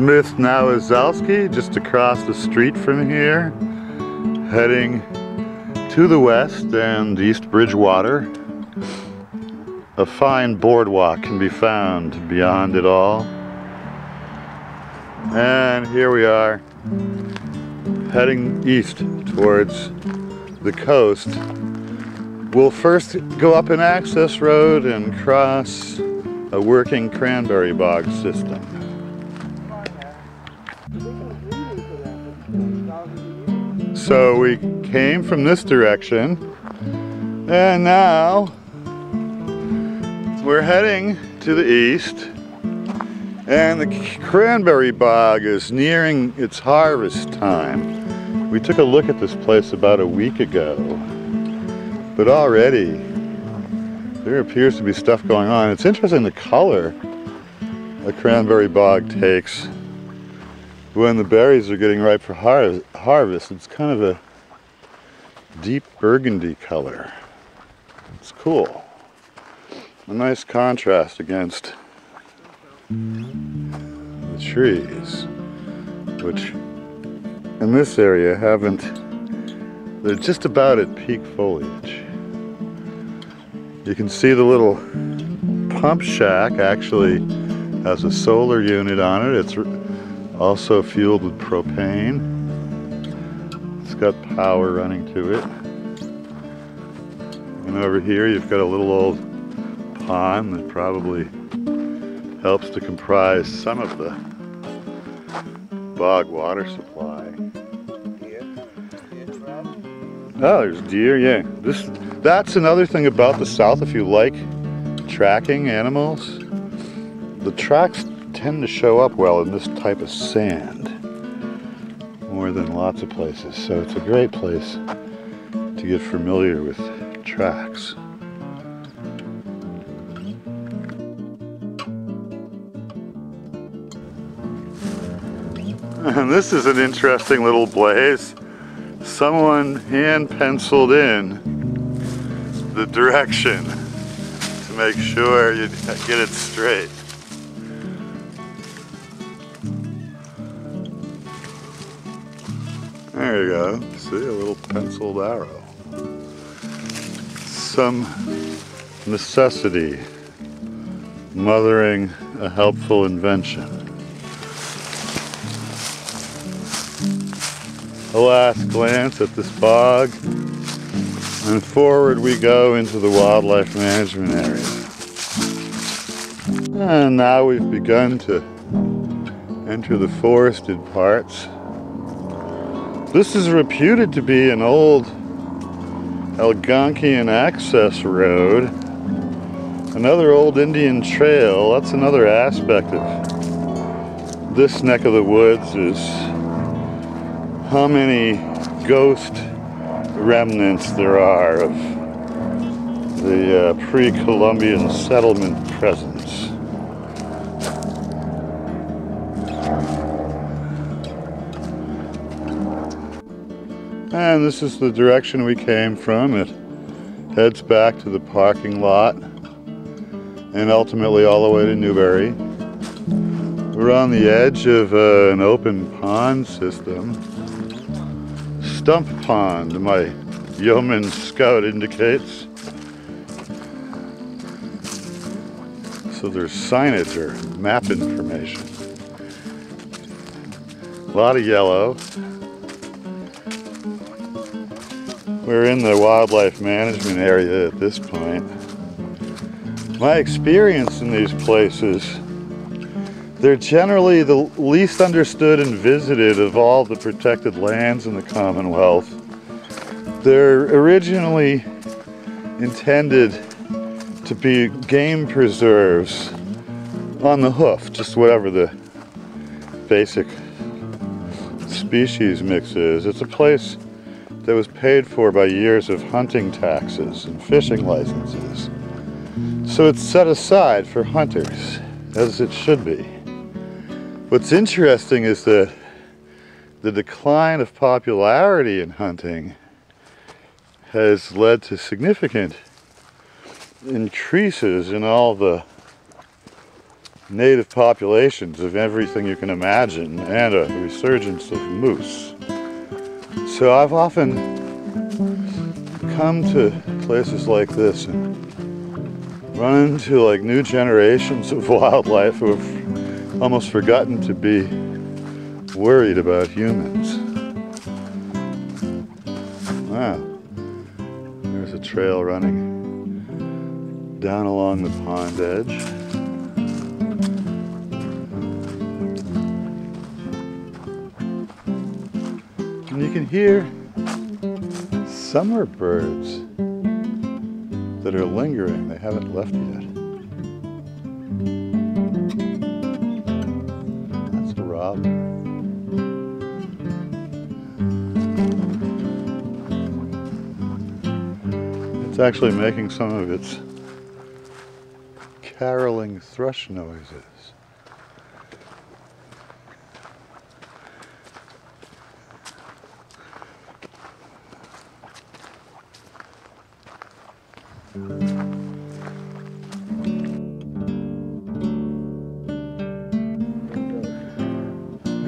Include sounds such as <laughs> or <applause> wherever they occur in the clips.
Smith Nowazowski, just across the street from here, heading to the west and East Bridgewater. A fine boardwalk can be found beyond it all. And here we are, heading east towards the coast. We'll first go up an access road and cross a working cranberry bog system. So we came from this direction and now we're heading to the east and the cranberry bog is nearing its harvest time. We took a look at this place about a week ago but already there appears to be stuff going on. It's interesting the color a cranberry bog takes when the berries are getting ripe for har harvest. It's kind of a deep burgundy color. It's cool. A nice contrast against the trees, which in this area haven't, they're just about at peak foliage. You can see the little pump shack actually has a solar unit on it. It's also fueled with propane. It's got power running to it. And over here you've got a little old pond that probably helps to comprise some of the bog water supply. Oh, there's deer, yeah. This that's another thing about the South if you like tracking animals. The tracks tend to show up well in this type of sand more than lots of places. So it's a great place to get familiar with tracks. And <laughs> this is an interesting little blaze someone hand penciled in the direction to make sure you get it straight. There you go. See, a little penciled arrow. Some necessity mothering a helpful invention. a last glance at this bog and forward we go into the wildlife management area. And now we've begun to enter the forested parts. This is reputed to be an old Algonquian access road. Another old Indian trail. That's another aspect of this neck of the woods is how many ghost remnants there are of the uh, pre-Columbian settlement presence. And this is the direction we came from. It heads back to the parking lot and ultimately all the way to Newbury. We're on the edge of uh, an open pond system Stump Pond, my yeoman scout indicates. So there's signage or map information. A lot of yellow. We're in the wildlife management area at this point. My experience in these places they're generally the least understood and visited of all the protected lands in the Commonwealth. They're originally intended to be game preserves on the hoof, just whatever the basic species mix is. It's a place that was paid for by years of hunting taxes and fishing licenses. So it's set aside for hunters, as it should be. What's interesting is that the decline of popularity in hunting has led to significant increases in all the native populations of everything you can imagine and a resurgence of moose. So I've often come to places like this and run into like new generations of <laughs> wildlife who have almost forgotten to be worried about humans. Wow. There's a trail running down along the pond edge. And you can hear summer birds that are lingering. They haven't left yet. That's a robin. It's actually making some of its caroling thrush noises.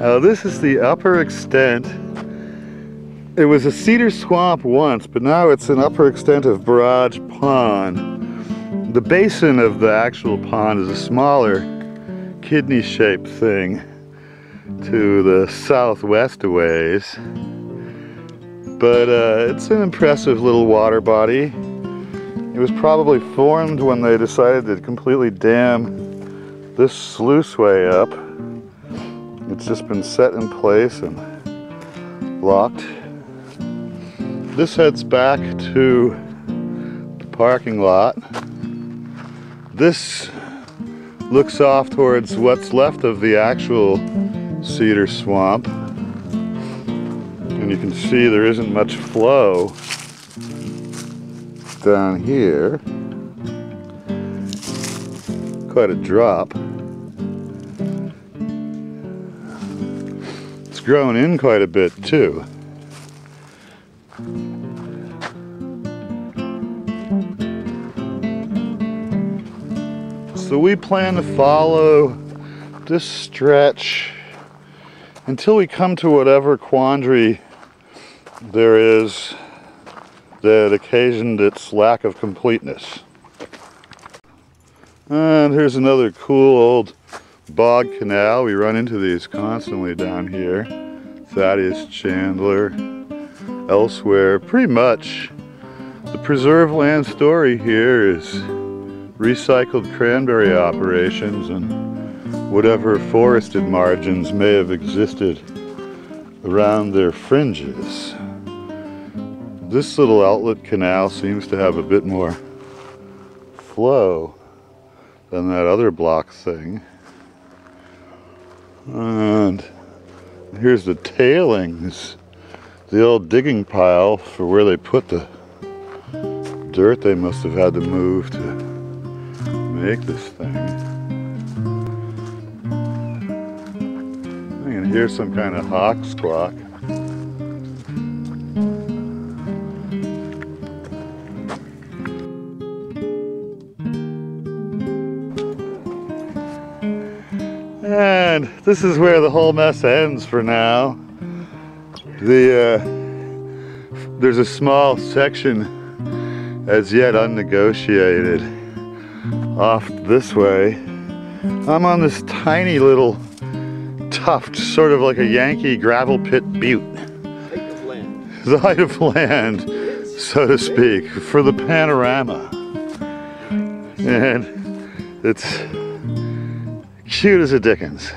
Now this is the upper extent. It was a cedar swamp once, but now it's an upper extent of Burrage Pond. The basin of the actual pond is a smaller kidney-shaped thing to the southwest a ways. But uh, it's an impressive little water body. It was probably formed when they decided to completely dam this sluiceway up. It's just been set in place and locked. This heads back to the parking lot. This looks off towards what's left of the actual cedar swamp. And you can see there isn't much flow down here. Quite a drop. Grown in quite a bit too. So we plan to follow this stretch until we come to whatever quandary there is that occasioned its lack of completeness. And here's another cool old bog canal. We run into these constantly down here. Thaddeus Chandler, elsewhere. Pretty much the preserve land story here is recycled cranberry operations and whatever forested margins may have existed around their fringes. This little outlet canal seems to have a bit more flow than that other block thing. And here's the tailings, the old digging pile for where they put the dirt they must have had to move to make this thing. I can hear some kind of hawk squawk. And this is where the whole mess ends for now. The uh, There's a small section as yet unnegotiated off this way. I'm on this tiny little tuft, sort of like a Yankee gravel pit butte. The height of land, so to speak, for the panorama. And it's cute as a Dickens.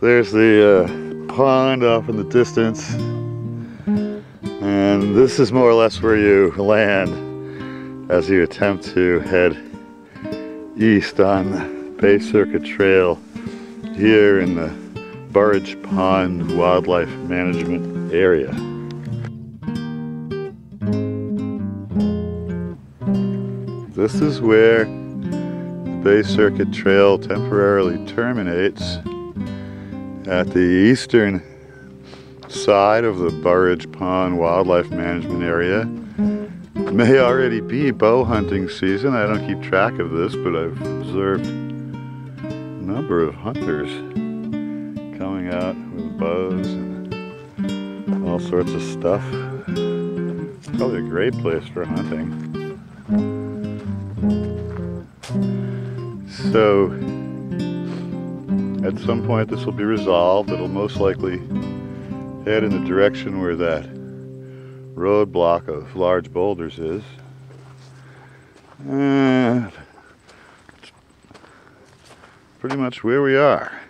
There's the uh, pond off in the distance. And this is more or less where you land as you attempt to head east on the Bay Circuit Trail here in the Burrage Pond Wildlife Management Area. This is where Bay Circuit Trail temporarily terminates at the eastern side of the Burrage Pond Wildlife Management Area. It may already be bow hunting season. I don't keep track of this, but I've observed a number of hunters coming out with bows and all sorts of stuff. Probably a great place for hunting. So, at some point this will be resolved. It'll most likely head in the direction where that roadblock of large boulders is. And pretty much where we are.